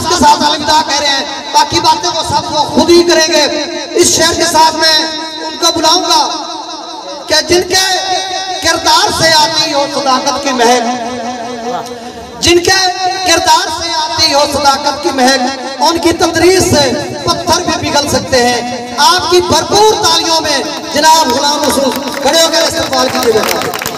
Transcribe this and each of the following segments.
इखलास के साथ अलविदा कह रहे हैं। बाकी बातें वो सब वो खुद ही करेंगे। इस शेर के साथ मैं उनको बुलाऊँगा कि जिनके किरदार से आती हो सदाकत की महक, जिनके किरदार से आती हो सदाकत की महक, उनकी तदरीस से पत्थर भी पिघल सकते हैं। आपकी भरपूर तालियों में जनाब गुलाम रसूल खड़े होकर इस्तेमाल कीजिएगा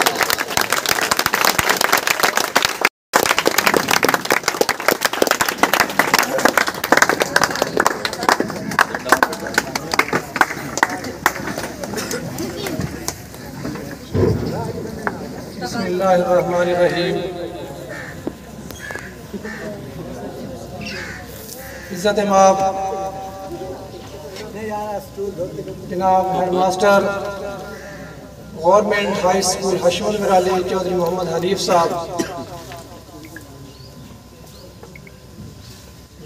इज़्ज़त माप जनाब head master government high school Hashmul Mirali Chaudhary Mohammad Hanif साहब।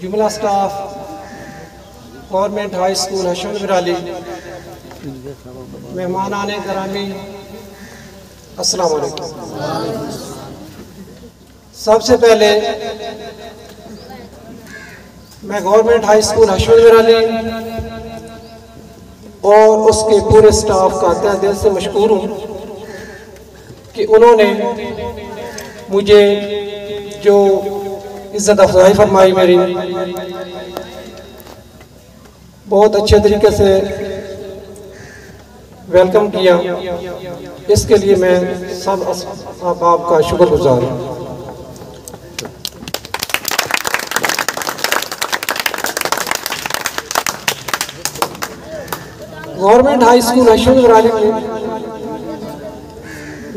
जुमला staff, government high school Hashmul Mirali मेहमान आने ग्रामी अस्सलाम वालेकुम। सबसे पहले मैं गवर्नमेंट हाई स्कूल मिराली और उसके पूरे स्टाफ का तह दिल से मशहूर हूँ कि उन्होंने मुझे जो इज़्ज़त अफजाई फरमाई मेरी, बहुत अच्छे तरीके से वेलकम किया। इसके लिए मैं सब आप आपका शुक्रगुजार हूँ। Government high school Ashok Varali में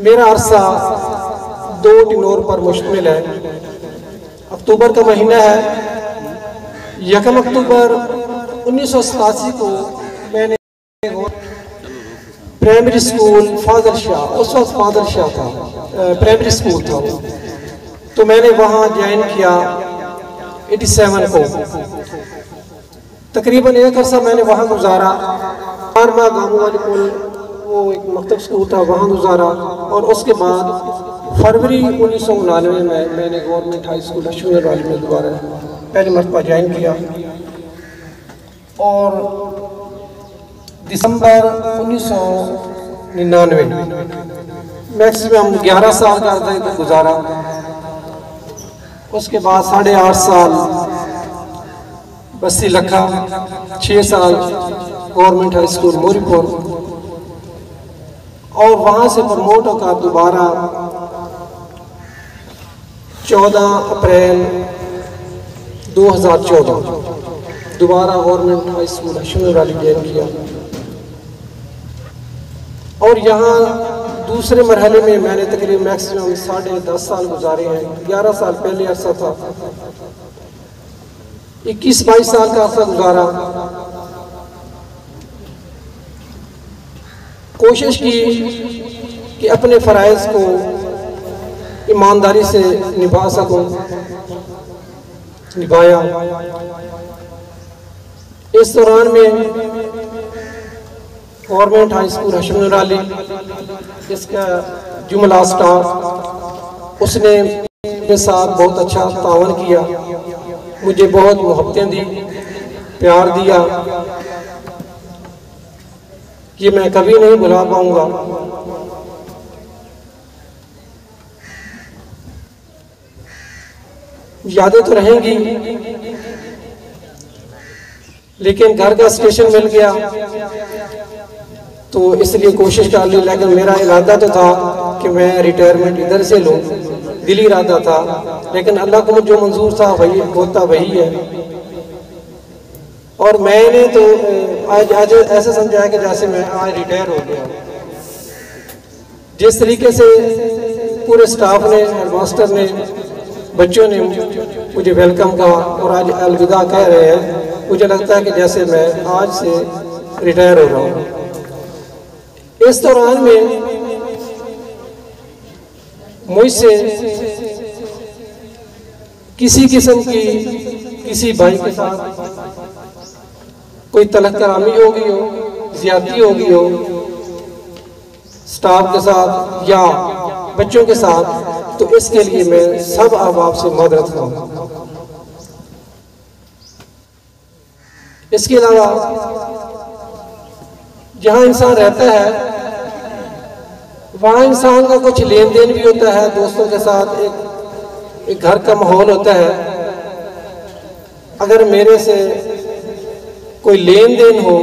मेरा अरसा दो टिनोर पर मुश्तमिल है। अक्टूबर का महीना है। यकम अक्टूबर उन्नीस सौ सतासी को मैंने प्राइमरी स्कूल फादर शाह उस वक्त फादर शाह था प्राइमरी स्कूल था तो मैंने वहाँ ज्वाइन किया 87 को। तकरीबन एक अरसा मैंने वहाँ गुजारा। आरमा गामू वाले पुल, वो एक मकतब स्कूल था, वहाँ गुजारा। और उसके बाद फरवरी उन्नीस सौ उनानवे में मैंने गवर्नमेंट हाई स्कूल अशमीर वाली में दोबारा पहली मरतबा ज्वाइन किया। और दिसंबर उन्नीस सौ निन्यानवे। मैक्सिमम ग्यारह साल का अर्ज़ गुजारा। उसके बाद साढ़े आठ साल, बस्ती लखा छः साल गवर्नमेंट हाई स्कूल मोरीपुर। और वहाँ से प्रमोट होकर दोबारा 14 अप्रैल 2014 दोबारा गवर्नमेंट हाई स्कूल अशमीर वाली ज्वाइन किया और यहाँ दूसरे मरहले में मैंने तकरीबन मैक्सिमम साढ़े दस साल गुजारे हैं, ग्यारह साल पहले अरसा था। इक्कीस बाईस साल का अरसा गुजारा। कोशिश की कि अपने फ़रज़ को ईमानदारी से निभा सकूँ, निभाया। इस दौरान में गवर्नमेंट हाई स्कूल हशम इसका जुमला स्टाफ, उसने मेरे साथ बहुत अच्छा तावन किया। मुझे बहुत मोहब्बतें दी, प्यार दिया। ये मैं कभी नहीं भुला पाऊँगा। यादें तो रहेंगी, लेकिन घर का स्टेशन मिल गया। तो इसलिए कोशिश कर ली, लेकिन मेरा इरादा तो था कि मैं रिटायरमेंट इधर से लूँ, दिली इरादा था। लेकिन अल्लाह को जो मंजूर था, वही, होता वही है। और मैंने तो आज आज ऐसा समझा कि जैसे मैं आज रिटायर हो गया। जिस तरीके से पूरे स्टाफ ने मास्टर ने, बच्चों ने मुझे वेलकम कहा, और आज अलविदा कह रहे हैं, मुझे लगता है कि जैसे मैं आज से रिटायर हो रहा हूँ। इस दौरान में मुझसे किसी किस्म की किसी भाई के साथ कोई तलक करामी होगी हो ज्यादती होगी हो स्टाफ के साथ या बच्चों के साथ तो इसके लिए मैं सब अब आपसे मदद करूँ इसके अलावा जहाँ इंसान रहता है, वहाँ इंसान का कुछ लेन देन भी होता है, दोस्तों के साथ एक एक घर का माहौल होता है। अगर मेरे से कोई लेन देन हो,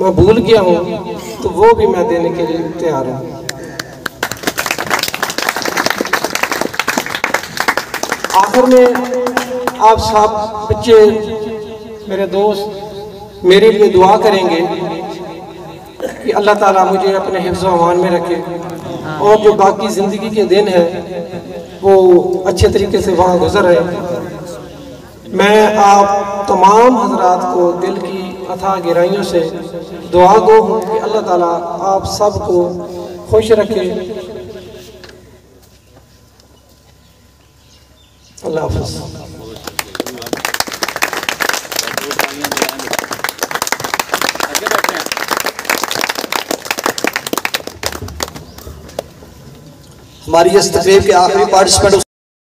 मैं भूल गया हूँ तो वो भी मैं देने के लिए तैयार हूँ। आखिर में आप सब बच्चे, मेरे दोस्त, मेरे लिए दुआ करेंगे। कि अल्लाह ताला मुझे अपने हिफ्ज़ अमान में रखे। और जो बाकी ज़िंदगी के दिन है, वो अच्छे तरीके से वहाँ गुजर रहे मैं आप तमाम हजरात को दिल की अथा गहराइयों से दुआ गो हूँ कि अल्लाह ताला आप सबको खुश रखे। अल्लाह हाफ़िज़। हमारी इस तकरीब के आखिरी पार्टिसिपेंट